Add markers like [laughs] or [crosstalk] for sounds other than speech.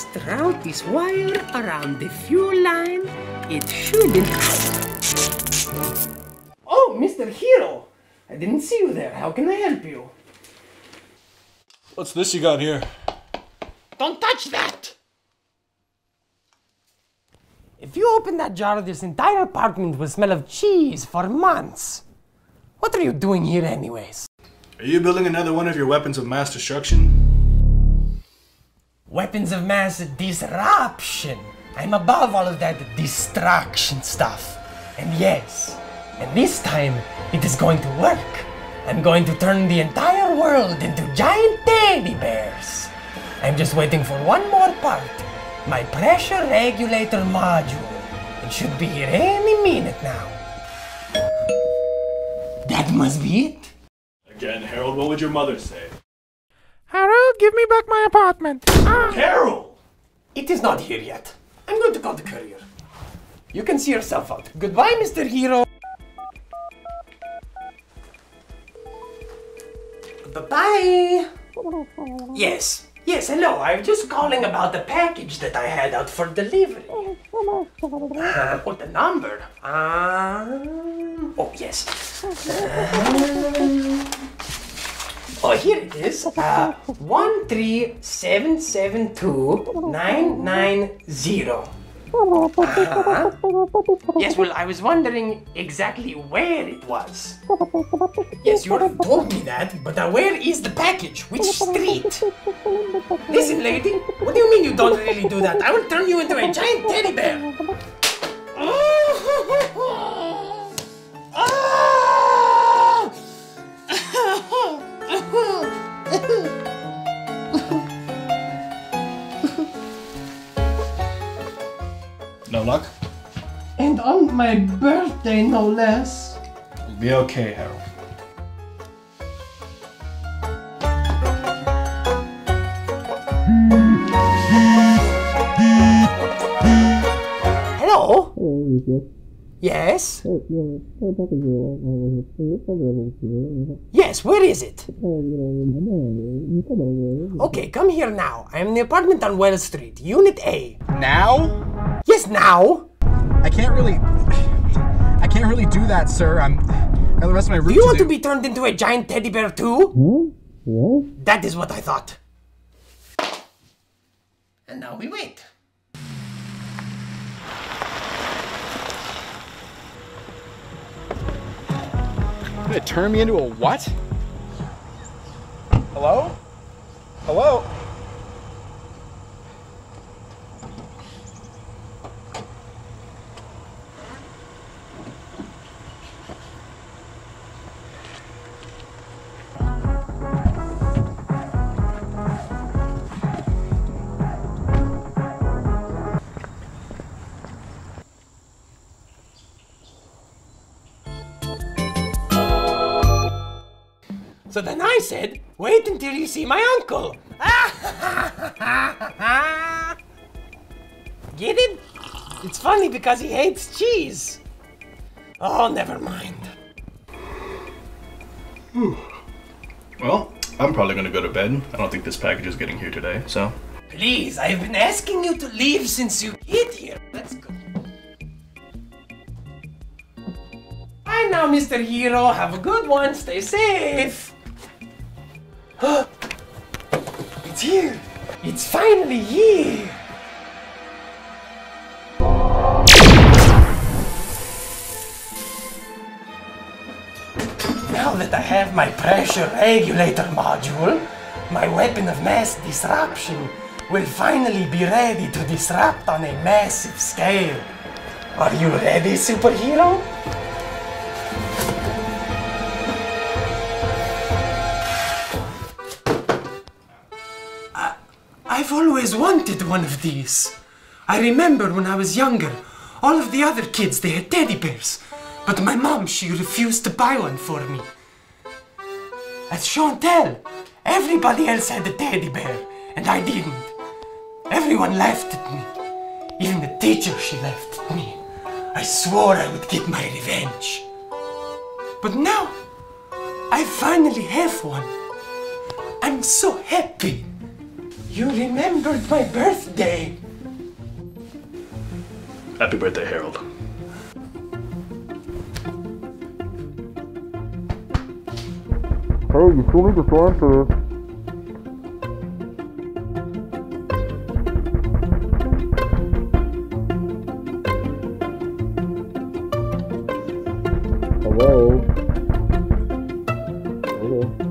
just route this wire around the fuel line. It shouldn't. Oh, Mr. Hero! I didn't see you there. How can I help you? What's this you got here? Don't touch that! If you open that jar, this entire apartment will smell of cheese for months. What are you doing here, anyways? Are you building another one of your weapons of mass destruction? Weapons of mass disruption. I'm above all of that destruction stuff. And yes, and this time it is going to work. I'm going to turn the entire world into giant teddy bears. I'm just waiting for one more part. My pressure regulator module. It should be here any minute now. That must be it. Again, Harold, what would your mother say? Harold, give me back my apartment. Ah. Harold! It is not here yet. I'm going to call the courier. You can see yourself out. Goodbye, Mr. Hero. Bye-bye. Yes. Yes, hello. I'm just calling about the package that I had out for delivery. Uh, oh, the number. Um, oh, yes. Um, oh, here it is. Uh, one three seven seven two nine nine zero. Uh-huh. Yes, well, I was wondering exactly where it was. Yes, you already told me that, but now where is the package? Which street? Listen, lady, what do you mean you don't really do that? I will turn you into a giant teddy bear. [laughs] No luck? And on my birthday, no less. It'll be okay, Harold. Hello? Yes? Yes, where is it? Okay, come here now. I am in the apartment on Wells Street, Unit A. Now? Yes, now? I can't really. I can't really do that, sir. I'm. I the rest of my route Do you want do. to be turned into a giant teddy bear too? That is what I thought. And now we wait. You're gonna turn me into a what? Hello? Hello? So then I said, wait until you see my uncle. [laughs] Get it? It's funny because he hates cheese. Oh, never mind. Well, I'm probably gonna go to bed. I don't think this package is getting here today, so. Please, I've been asking you to leave since you get here. Let's go. Bye now, Mr. Hero. Have a good one. Stay safe. [gasps] it's here. It's finally here. Now that I have my pressure regulator module, my weapon of mass disruption will finally be ready to disrupt on a massive scale. Are you ready, superhero? I've always wanted one of these. I remember when I was younger, all of the other kids they had teddy bears, but my mom she refused to buy one for me. At Chantel, everybody else had a teddy bear, and I didn't. Everyone laughed at me. Even the teacher, she laughed at me. I swore I would get my revenge. But now, I finally have one. I'm so happy. You remembered my birthday! Happy birthday, Harold. Hey, you still need to sign for this. Hello? Hello?